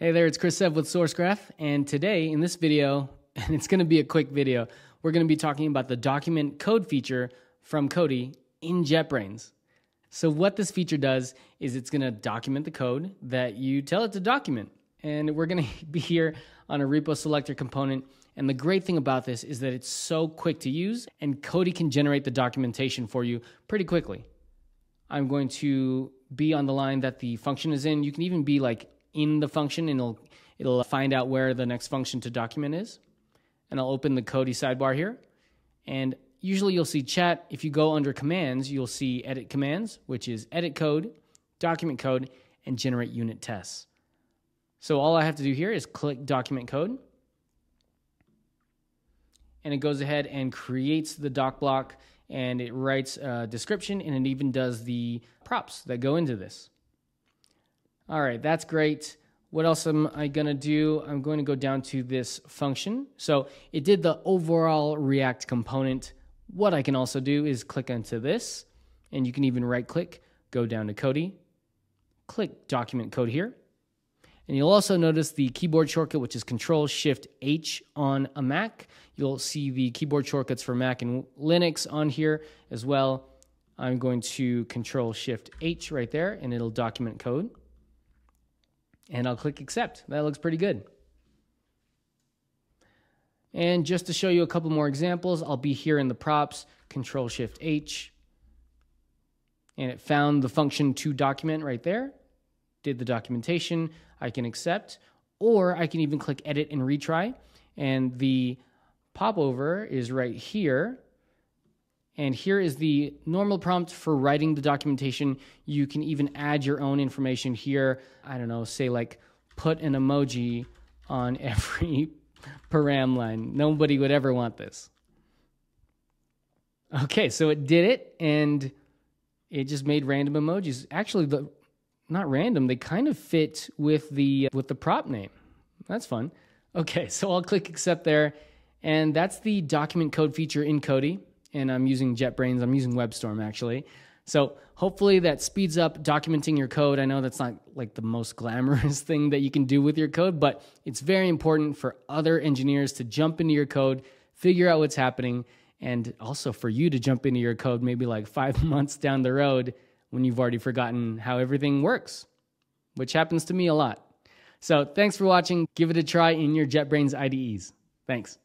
Hey there, it's Chris Sev with Sourcegraph, and today in this video, and it's going to be a quick video, we're going to be talking about the document code feature from Cody in JetBrains. So what this feature does is it's going to document the code that you tell it to document. And we're going to be here on a repo selector component. And the great thing about this is that it's so quick to use and Cody can generate the documentation for you pretty quickly. I'm going to be on the line that the function is in. You can even be like in the function and it'll, it'll find out where the next function to document is. And I'll open the Cody sidebar here. And usually you'll see chat. If you go under commands, you'll see edit commands, which is edit code, document code, and generate unit tests. So all I have to do here is click document code. And it goes ahead and creates the doc block and it writes a description and it even does the props that go into this. All right, that's great. What else am I going to do? I'm going to go down to this function. So it did the overall React component. What I can also do is click onto this, and you can even right click, go down to Cody, click document code here. And you'll also notice the keyboard shortcut, which is Control Shift H on a Mac. You'll see the keyboard shortcuts for Mac and Linux on here as well. I'm going to Control Shift H right there, and it'll document code and I'll click accept. That looks pretty good. And just to show you a couple more examples, I'll be here in the props, Control Shift H, and it found the function to document right there, did the documentation, I can accept, or I can even click edit and retry, and the popover is right here, and here is the normal prompt for writing the documentation. You can even add your own information here. I don't know, say like put an emoji on every param line. Nobody would ever want this. Okay, so it did it and it just made random emojis. Actually, the not random, they kind of fit with the with the prop name. That's fun. Okay, so I'll click accept there and that's the document code feature in Cody and I'm using JetBrains. I'm using WebStorm actually. So hopefully that speeds up documenting your code. I know that's not like the most glamorous thing that you can do with your code, but it's very important for other engineers to jump into your code, figure out what's happening, and also for you to jump into your code maybe like five months down the road when you've already forgotten how everything works, which happens to me a lot. So thanks for watching. Give it a try in your JetBrains IDEs. Thanks.